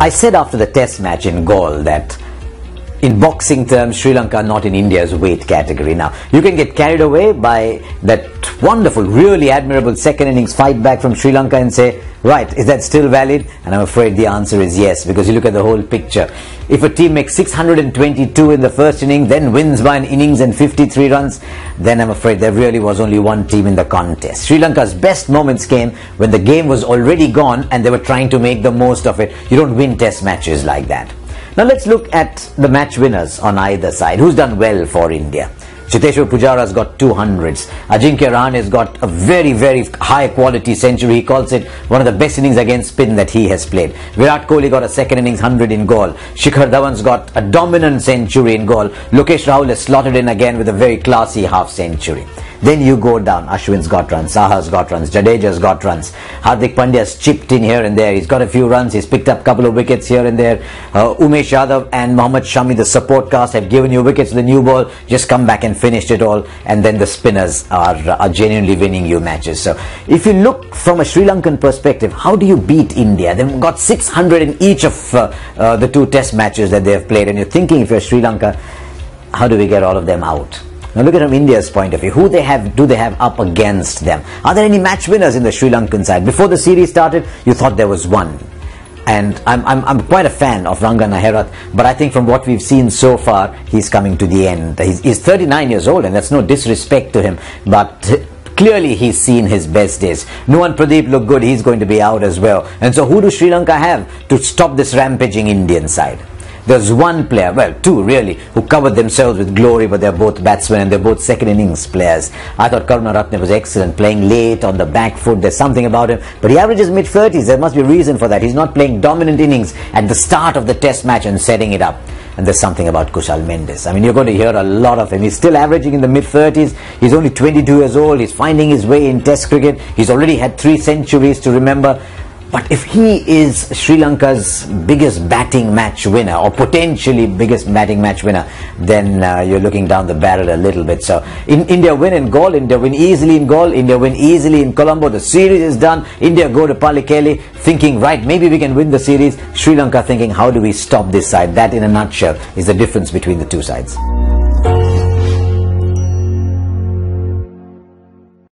I said after the test match in Galle that in boxing terms, Sri Lanka not in India's weight category. Now, you can get carried away by that wonderful, really admirable second innings fight back from Sri Lanka and say, right, is that still valid? And I'm afraid the answer is yes, because you look at the whole picture. If a team makes 622 in the first inning, then wins by an innings and 53 runs, then I'm afraid there really was only one team in the contest. Sri Lanka's best moments came when the game was already gone and they were trying to make the most of it. You don't win test matches like that. Now let's look at the match winners on either side. Who's done well for India? Cheteshwar Pujara's got 200s. Ajinkya Rahane has got a very, very high quality century. He calls it one of the best innings against spin that he has played. Virat Kohli got a second innings 100 in Galle. Shikhar Dhawan's got a dominant century in Galle. Lokesh Rahul has slotted in again with a very classy half century. Then you go down. Ashwin's got runs. Saha's got runs. Jadeja's got runs. Hardik Pandya's chipped in here and there. He's got a few runs. He's picked up a couple of wickets here and there. Uh, Umesh Yadav and Mohammad Shami, the support cast, have given you wickets the new ball. Just come back and finished it all. And then the spinners are, are genuinely winning you matches. So if you look from a Sri Lankan perspective, how do you beat India? They've got 600 in each of uh, uh, the two test matches that they have played. And you're thinking if you're Sri Lanka, how do we get all of them out? Now look at from India's point of view. Who they have do they have up against them? Are there any match winners in the Sri Lankan side? Before the series started, you thought there was one. And I'm, I'm, I'm quite a fan of Rangana Herath, but I think from what we've seen so far, he's coming to the end. He's, he's 39 years old, and that's no disrespect to him, but clearly he's seen his best days. Nuwan Pradeep looked good, he's going to be out as well. And so who do Sri Lanka have to stop this rampaging Indian side? There's one player, well, two really, who covered themselves with glory, but they're both batsmen and they're both second innings players. I thought Karunaratne was excellent, playing late on the back foot. There's something about him, but he averages mid 30s. There must be a reason for that. He's not playing dominant innings at the start of the test match and setting it up. And there's something about Kusal Mendis. I mean, you're going to hear a lot of him. He's still averaging in the mid 30s. He's only 22 years old. He's finding his way in Test cricket. He's already had three centuries to remember. But if he is Sri Lanka's biggest batting match winner or potentially biggest batting match winner, then uh, you're looking down the barrel a little bit. So in India win in Galle, India win easily in Galle, India win easily in Colombo. The series is done. India go to Pallekele thinking, right, maybe we can win the series. Sri Lanka thinking, how do we stop this side? That in a nutshell is the difference between the two sides.